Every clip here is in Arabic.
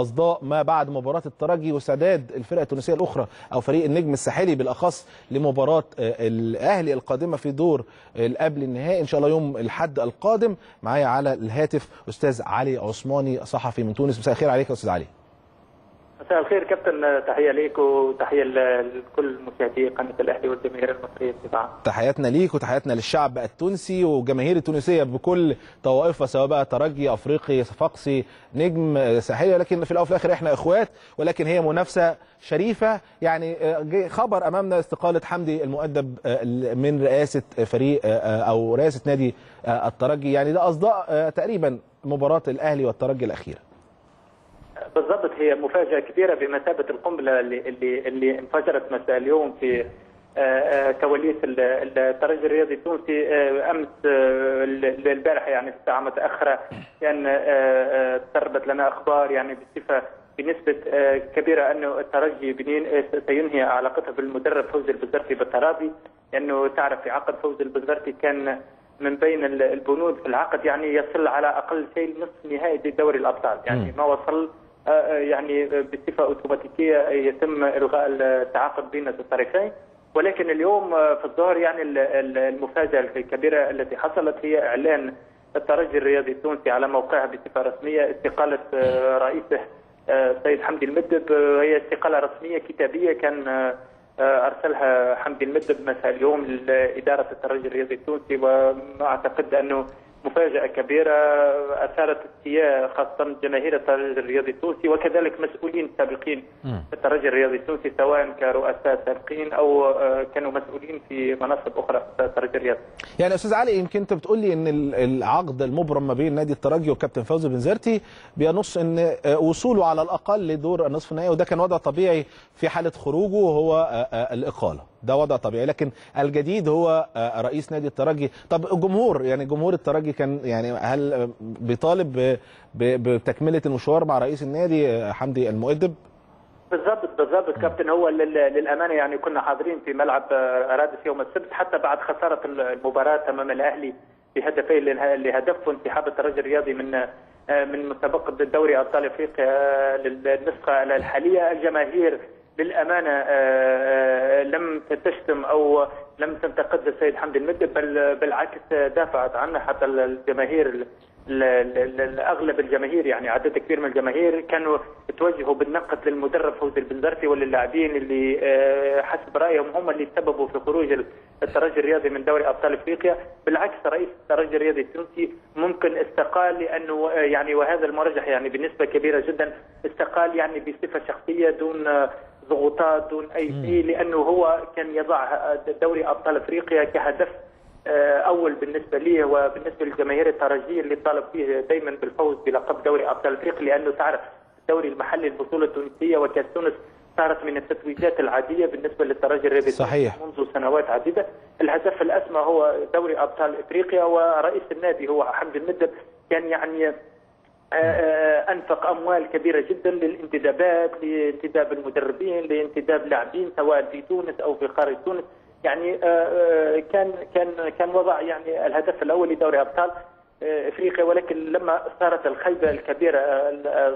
أصداء ما بعد مباراة الترجي واستعداد الفرقه التونسية الأخرى أو فريق النجم الساحلي بالأخص لمباراة الأهلي القادمة في دور قبل النهائي إن شاء الله يوم الأحد القادم معايا على الهاتف أستاذ علي عثماني صحفي من تونس. مساء الخير عليك يا أستاذ علي. مساء الخير كابتن تحية ليك وتحية لكل مشاهدي قناة الأهلي والجماهير المصرية بصفه تحياتنا ليك وتحياتنا للشعب التونسي والجماهير التونسية بكل طوائفها سواء بقى ترجي أفريقي صفاقسي نجم ساحلي ولكن في الأول وفي الآخر إحنا إخوات ولكن هي منافسة شريفة. يعني خبر أمامنا استقالة حمدي المؤدب من رئاسة فريق أو رئاسة نادي الترجي. يعني ده أصداء تقريبا مباراة الأهلي والترجي الأخيرة. بالضبط هي مفاجأة كبيرة بمثابة القنبلة اللي اللي اللي انفجرت مساء اليوم في كواليس الترجي الرياضي التونسي. أمس البارحه يعني في الساعة متأخرة كان تسربت لنا أخبار يعني بصفة بنسبة كبيرة انه الترجي بنين سينهي علاقته بالمدرب فوزي البزرتي بالتراضي لأنه تعرف في عقد فوزي البزرتي كان من بين البنود في العقد يعني يصل على أقل شيء نصف نهائي دوري الأبطال. يعني ما وصل يعني بصفة أوتوماتيكية يتم إلغاء التعاقد بين الطرفين. ولكن اليوم في الظهر يعني المفاجأة الكبيرة التي حصلت هي إعلان الترجي الرياضي التونسي على موقعه بصفة رسمية استقالة رئيسه سيد حمدي المدب. هي استقالة رسمية كتابية كان أرسلها حمدي المدب مساء اليوم لإدارة الترجي الرياضي التونسي. وأعتقد أنه مفاجأة كبيرة أثارت استياء خاصة جماهير الترجي الرياضي التونسي وكذلك مسؤولين سابقين في الترجي الرياضي التونسي سواء كرؤساء سابقين أو كانوا مسؤولين في مناصب أخرى في الترجي الرياضي. يعني أستاذ علي يمكن أنت بتقول لي إن العقد المبرم ما بين نادي الترجي وكابتن فوزي بن زرتي بينص إن وصوله على الأقل لدور النصف النهائي وده كان وضع طبيعي في حالة خروجه وهو الإقالة. ده وضع طبيعي. لكن الجديد هو رئيس نادي الترجي. طب الجمهور يعني جمهور الترجي كان يعني هل بيطالب بتكملة المشوار مع رئيس النادي حمدي المؤدب؟ بالضبط بالضبط. كابتن هو للأمانة يعني كنا حاضرين في ملعب رادس يوم السبت. حتى بعد خسارة المباراة أمام الأهلي بهدفين لهدف وانسحاب الترجي الرياضي من من مسابقة الدوري أبطال إفريقيا للنسخة الحالية. الجماهير للامانه لم تشتم أو لم تنتقد السيد حمدي المدب بل بالعكس دافعت عنه حتى الجماهير أغلب الجماهير يعني عدد كبير من الجماهير كانوا توجهوا بالنقد للمدرب فوزي البنزرتي وللاعبين اللي حسب رأيهم هم اللي سببوا في خروج الترجي الرياضي من دوري أبطال إفريقيا. بالعكس رئيس الترجي الرياضي التونسي ممكن استقال لأنه يعني وهذا المرجح يعني بنسبة كبيرة جدا استقال يعني بصفة شخصية دون ضغوطات دون أي شيء لأنه هو كان يضع دوري أبطال أفريقيا كهدف أول بالنسبة لي وبالنسبة للجماهير الترجيه اللي طالب فيه دائما بالفوز بلقب دوري أبطال أفريقيا لأنه تعرف الدوري المحلي البطولة التونسية وكأس تونس صارت من التتويجات العادية بالنسبة للترجي الرياضي صحيح. منذ سنوات عديدة. الهدف الأسمى هو دوري أبطال أفريقيا ورئيس النادي هو حمد المدب كان يعني أنفق أموال كبيرة جدا للانتدابات لانتداب المدربين لانتداب لاعبين سواء في تونس أو في خارج تونس. يعني كان كان كان وضع يعني الهدف الأول لدوري أبطال إفريقيا ولكن لما صارت الخيبة الكبيرة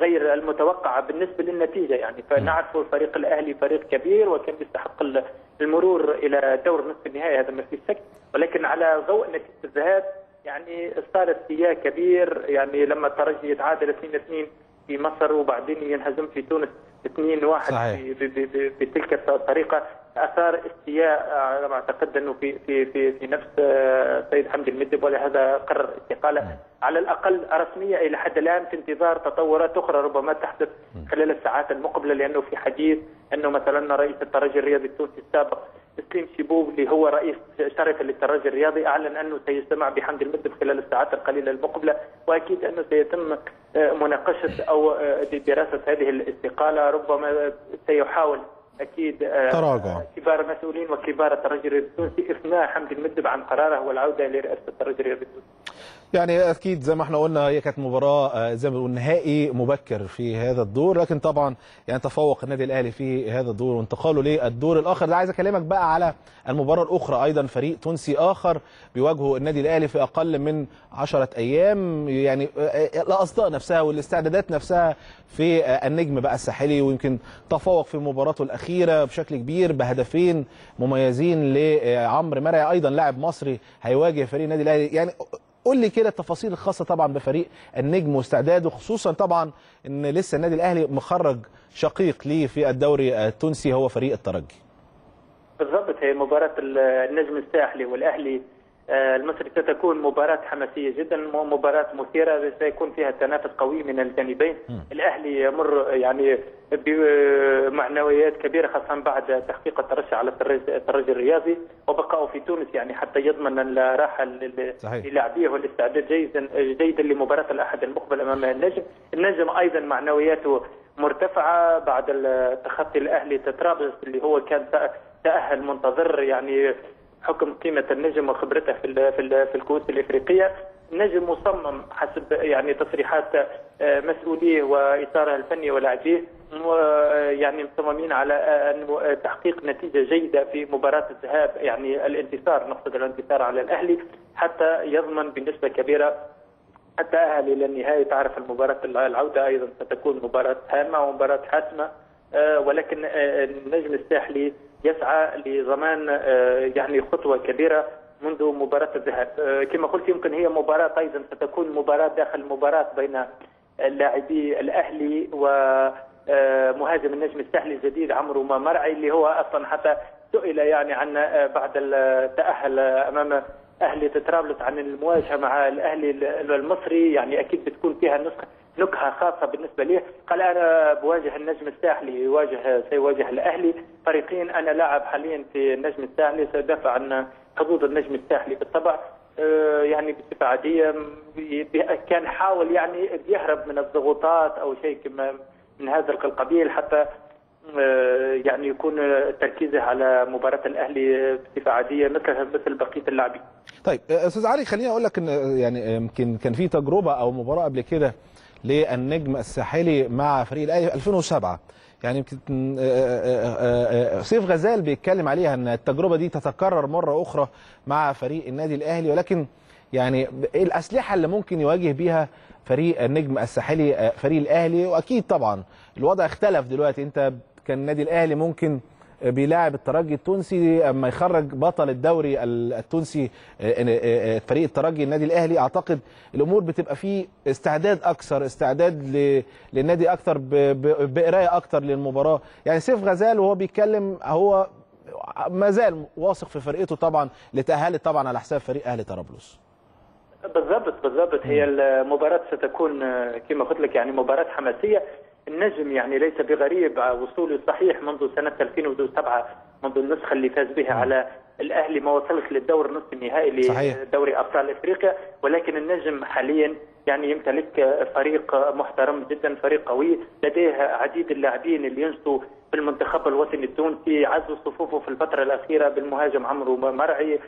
غير المتوقعة بالنسبة للنتيجة يعني. فنعرف الفريق الأهلي فريق كبير وكان يستحق المرور إلى دور نصف النهائي هذا ما في شك. ولكن على ضوء نتيجة الذهاب يعني صار استياء كبير يعني لما الترجي يتعادل 2 2 في مصر وبعدين ينهزم في تونس 2 1 بتلك الطريقة أثار استياء على ما أعتقد أنه في في في في نفس سيد حمدي المدب ولهذا قرر استقاله على الأقل رسمية إلى حد الآن في انتظار تطورات أخرى ربما تحدث خلال الساعات المقبلة لأنه في حديث أنه مثلا رئيس الترجي الرياضي التونسي السابق سليم شيبوب اللي هو رئيس شركة للترجي الرياضي أعلن أنه سيجتمع بحمد المدب خلال الساعات القليلة المقبلة وأكيد أنه سيتم مناقشة أو دراسة هذه الاستقالة. ربما سيحاول أكيد تراجع. كبار المسؤولين وكبار الترجي الرياضي التونسي إثناء حمد المدب عن قراره والعودة لرئاسة الترجي الرياضي التونسي. يعني أكيد زي ما إحنا قلنا هي كانت مباراة زي ما بنقول نهائي مبكر في هذا الدور لكن طبعا يعني تفوق النادي الأهلي في هذا الدور وانتقاله للدور الآخر. ده عايز أكلمك بقى على المباراة الأخرى أيضا فريق تونسي آخر بيواجهه النادي الأهلي في أقل من 10 أيام. يعني الأصداء نفسها والاستعدادات نفسها في النجم بقى الساحلي ويمكن تفوق في مباراته الأخيرة بشكل كبير بهدفين مميزين لعمرو مرعي أيضا لاعب مصري هيواجه فريق النادي الأهلي. يعني قول لي كده التفاصيل الخاصة طبعا بفريق النجم واستعداده خصوصا طبعا إن لسه النادي الأهلي مخرج شقيق ليه في الدوري التونسي هو فريق الترجي. بالضبط هي مباراة النجم الساحلي والأهلي المصري ستكون مباراة حماسية جدا مباراة مثيرة سيكون فيها تنافس قوي من الجانبين. الأهلي يمر يعني بمعنويات كبيرة خاصة بعد تحقيق الترشح على الترجي الرياضي. وبقائه في تونس يعني حتى يضمن الراحة للاعبيه والاستعداد جيدا جيدا لمباراة الأحد المقبل أمام النجم. النجم أيضا معنوياته مرتفعة. بعد تخطي الأهلي تترابلس اللي هو كان تأهل منتظر يعني حكم قيمة النجم وخبرته في في في الكؤوس الإفريقية. النجم مصمم حسب يعني تصريحات مسؤوليه وإطاره الفني ولاعبيه يعني مصممين على تحقيق نتيجة جيدة في مباراة الذهاب يعني الانتصار نقصد الانتصار على الأهلي حتى يضمن بنسبة كبيرة التأهل إلى النهاية تعرف المباراة العودة أيضا ستكون مباراة هامة ومباراة حاسمة ولكن النجم الساحلي يسعى لضمان يعني خطوة كبيرة منذ مباراة الذهاب. كما قلت يمكن هي مباراة أيضا ستكون مباراة داخل مباراه بين لاعبي الأهلي ومهاجم النجم الساحلي الجديد عمرو مرعي اللي هو أصلا حتى سئل يعني عن بعد التأهل أمام أهلي طرابلس عن المواجهة مع الأهلي المصري. يعني أكيد بتكون فيها نسخة نكهة خاصة بالنسبة لي. قال أنا بواجه النجم الساحلي يواجه سيواجه الأهلي. فريقين أنا لاعب حاليا في النجم الساحلي سيدافع عن حظوظ النجم الساحلي بالطبع. يعني بصفة عادية كان حاول يعني يهرب من الضغوطات أو شيء كما من هذا القبيل حتى يعني يكون تركيزه على مباراة الأهلي بصفة عادية مثل مثل بقية اللاعبين. طيب أستاذ علي خليني أقول لك إن يعني يمكن كان في تجربة أو مباراة قبل كده للنجم الساحلي مع فريق الاهلي 2007 يعني يمكن سيف غزال بيتكلم عليها إن التجربة دي تتكرر مرة أخرى مع فريق النادي الأهلي ولكن يعني إيه الأسلحة اللي ممكن يواجه بيها فريق النجم الساحلي فريق الأهلي؟ وأكيد طبعا الوضع اختلف دلوقتي. أنت كان النادي الأهلي ممكن بيلاعب الترجي التونسي أما يخرج بطل الدوري التونسي فريق الترجي النادي الأهلي. أعتقد الأمور بتبقى فيه استعداد أكثر استعداد للنادي أكثر بقراية أكثر للمباراة. يعني سيف غزال وهو بيتكلم هو ما زال واثق في فرقته طبعا اللي تاهلت طبعا على حساب فريق أهلي طرابلس. بالضبط بالضبط. هي المباراة ستكون كما قلت لك يعني مباراة حماسية. النجم يعني ليس بغريب وصوله صحيح منذ سنة 2007 منذ النسخة اللي فاز بها على الأهلي ما وصلش للدور نصف النهائي لدوري أبطال إفريقيا. ولكن النجم حاليا يعني يمتلك فريق محترم جدا فريق قوي لديه عديد اللاعبين اللي ينسوا في المنتخب الوطني التونسي عزوا صفوفه في الفترة الأخيرة بالمهاجم عمرو مرعي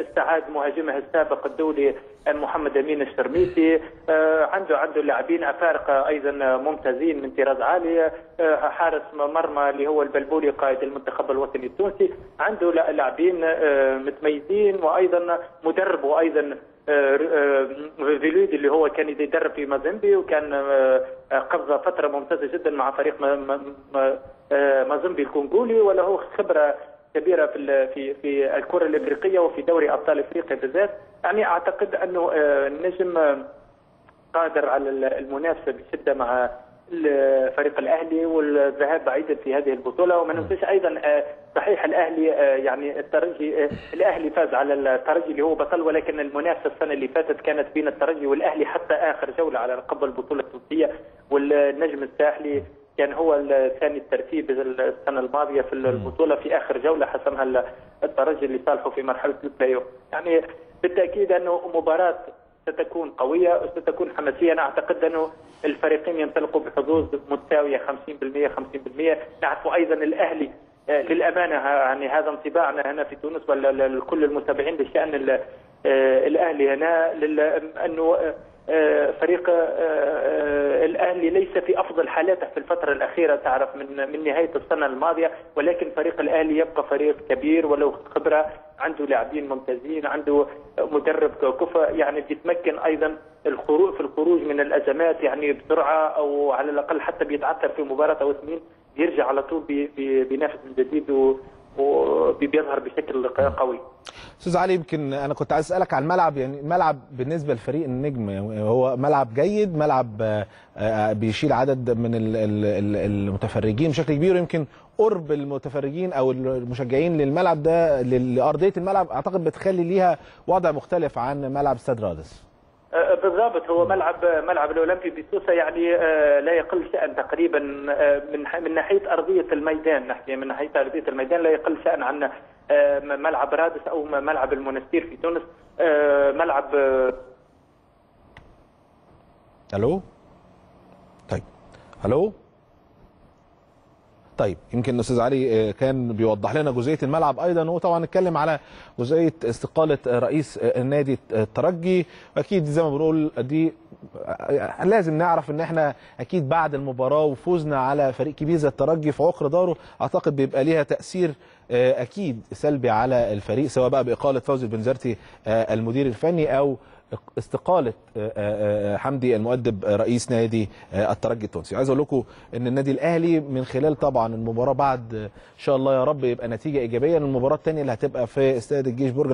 استعاد مهاجمه السابق الدولي محمد أمين الشرميطي. عنده عنده لاعبين أفارقة أيضا ممتازين من طراز عالي. حارس مرمى اللي هو البلبولي قائد المنتخب الوطني التونسي. عنده لاعبين متميزين وأيضا مدرب وأيضا فيلود اللي هو كان يدرب في مازيمبي وكان قضى فترة ممتازة جدا مع فريق مازيمبي الكونغولي وله خبرة كبيرة في في في الكرة الإفريقية وفي دوري أبطال إفريقيا بالذات. يعني أعتقد أنه النجم قادر على المنافسة بشدة مع فريق الأهلي والذهاب بعيدا في هذه البطولة. وما ننساش أيضا صحيح الأهلي يعني الترجي الأهلي فاز على الترجي اللي هو بطل ولكن المنافسة السنة اللي فاتت كانت بين الترجي والأهلي حتى آخر جولة على لقب البطولة التونسيه والنجم الساحلي كان هو الثاني الترتيب السنة الماضية في البطولة في آخر جولة حسمها الترجي لصالحه في مرحلة البلاي يعني بالتأكيد أنه مباراة ستكون قوية وستكون حماسية. أنا أعتقد أنه الفريقين ينطلقوا بحظوظ متساوية 50% 50% نعرف أيضا الأهلي للأمانة يعني هذا انطباعنا هنا في تونس ولا لكل المتابعين بشأن الأهلي هنا أنه فريق الأهلي ليس في أفضل حالاته في الفترة الأخيرة تعرف من من نهاية السنة الماضية ولكن فريق الأهلي يبقى فريق كبير ولو خبرة عنده لاعبين ممتازين عنده مدرب كفء يعني بيتمكن أيضا الخروج في الخروج من الأزمات يعني بسرعة أو على الأقل حتى بيتعثر في مباراة أو اثنين بيرجع على طول بينافس من جديد وبيظهر بشكل قوي. أستاذ علي يمكن أنا كنت عايز أسألك عن الملعب يعني الملعب بالنسبة لفريق النجم هو ملعب جيد ملعب بيشيل عدد من المتفرجين بشكل كبير ويمكن قرب المتفرجين أو المشجعين للملعب ده لأرضية الملعب أعتقد بتخلي ليها وضع مختلف عن ملعب استاد رادس بالضبط هو ملعب ملعب الأولمبي بسوسه يعني لا يقل شأن تقريبا من من ناحية أرضية الميدان ناحيه من ناحية أرضية الميدان لا يقل شأن عن ملعب رادس أو ملعب المنستير في تونس ملعب ألو؟ طيب. ألو؟ طيب يمكن الأستاذ علي كان بيوضح لنا جزئية الملعب أيضا وطبعا اتكلم على جزئية استقالة رئيس نادي الترجي. أكيد زي ما بنقول دي لازم نعرف إن إحنا أكيد بعد المباراة وفوزنا على فريق كبير زي الترجي في عقر داره أعتقد بيبقى ليها تأثير أكيد سلبي على الفريق سواء بقى بإقالة فوزي البنزرتي المدير الفني أو استقالة حمدي المؤدب رئيس نادي الترجي التونسي. عايز أقول لكم إن النادي الأهلي من خلال طبعا المباراة بعد إن شاء الله يا رب يبقى نتيجة إيجابية المباراة الثانية اللي هتبقى في استاد الجيش برج